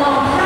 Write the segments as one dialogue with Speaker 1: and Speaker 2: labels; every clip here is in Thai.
Speaker 1: 와.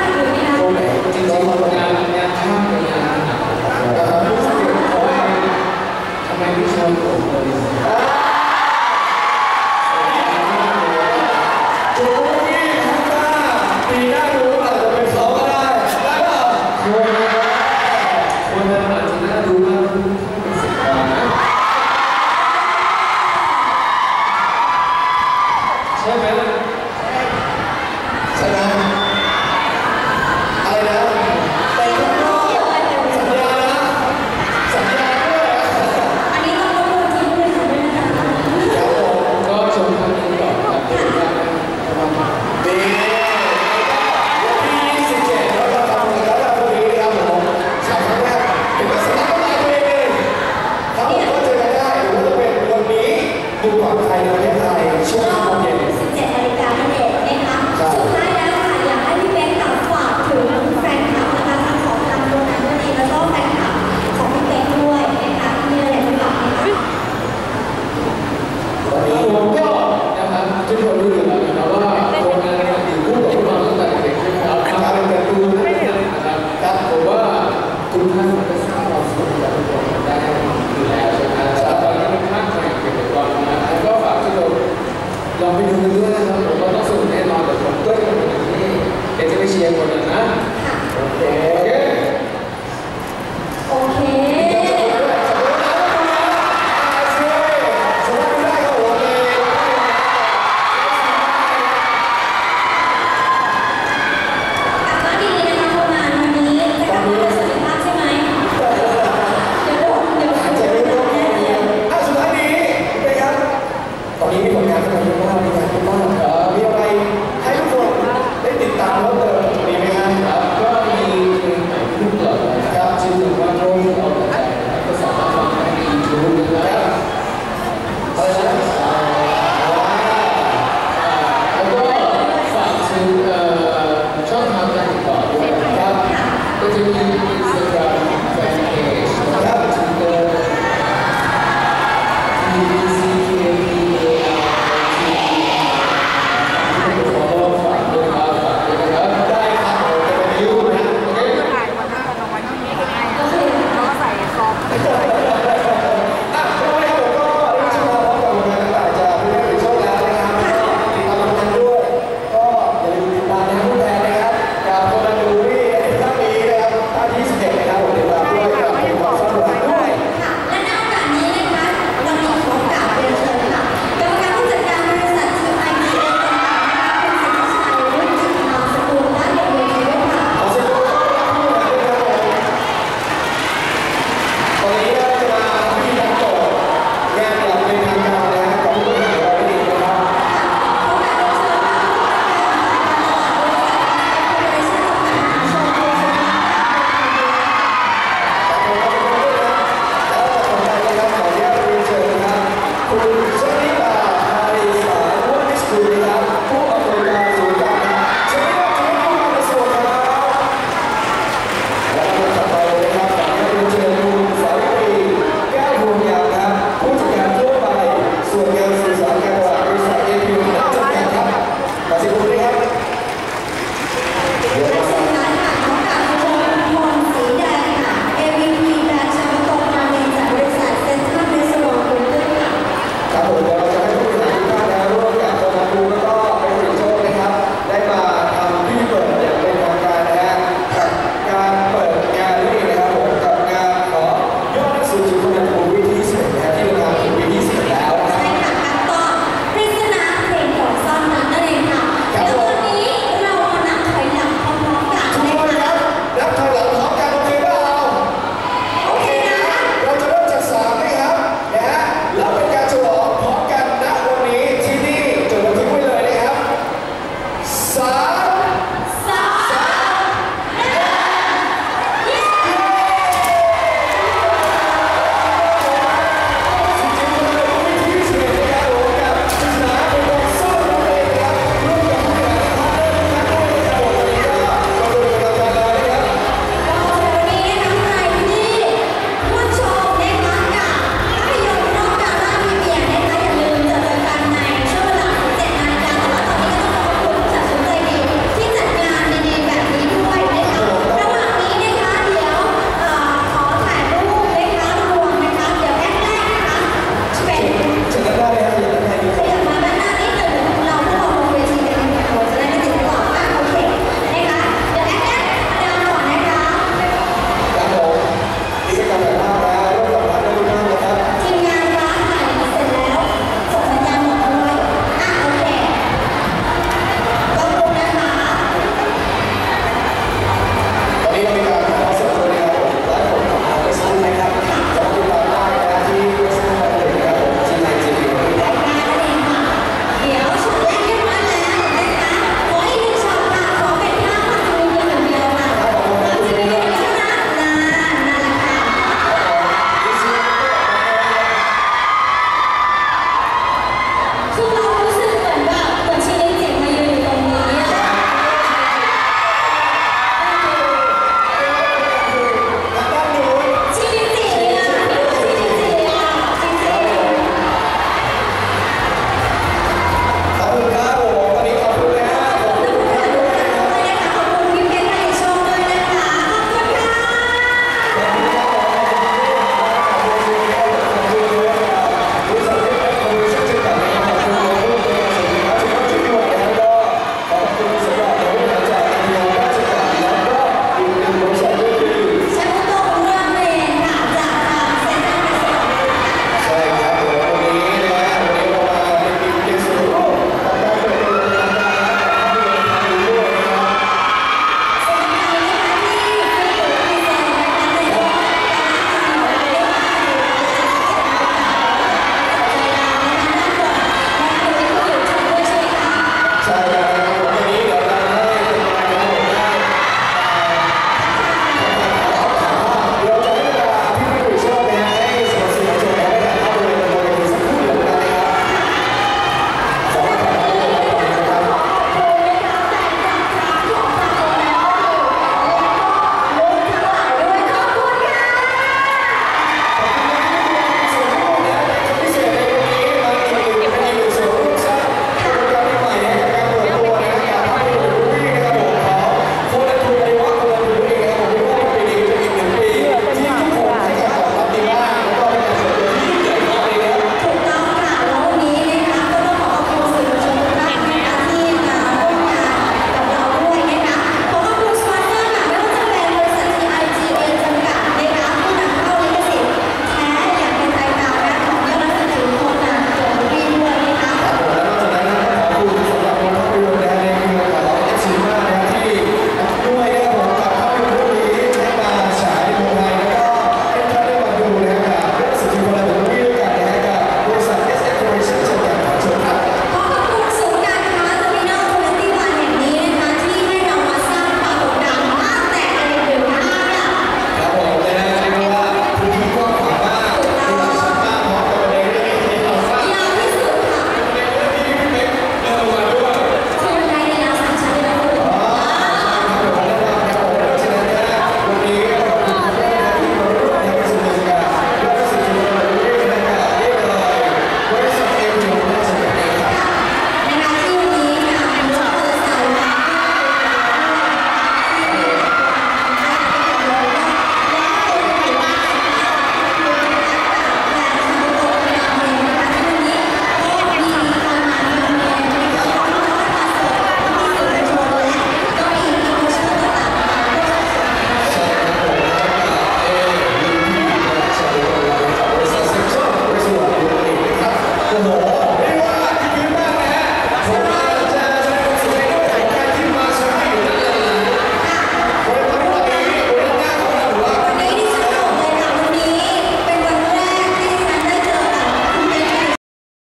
Speaker 1: ลอ
Speaker 2: งไป
Speaker 3: ดู
Speaker 1: กัน
Speaker 2: ด้
Speaker 1: ว
Speaker 2: ย
Speaker 3: นะค
Speaker 2: รับผม
Speaker 1: ก็
Speaker 2: ต้อง
Speaker 3: สนุกแน่นอ
Speaker 2: น
Speaker 1: แต่ผมก็จะเนนี่เดี๋ยวจะไปเชียร์คนนะโอเค